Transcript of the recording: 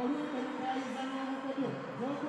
Oruka Yuka Izano Kodo, Yoko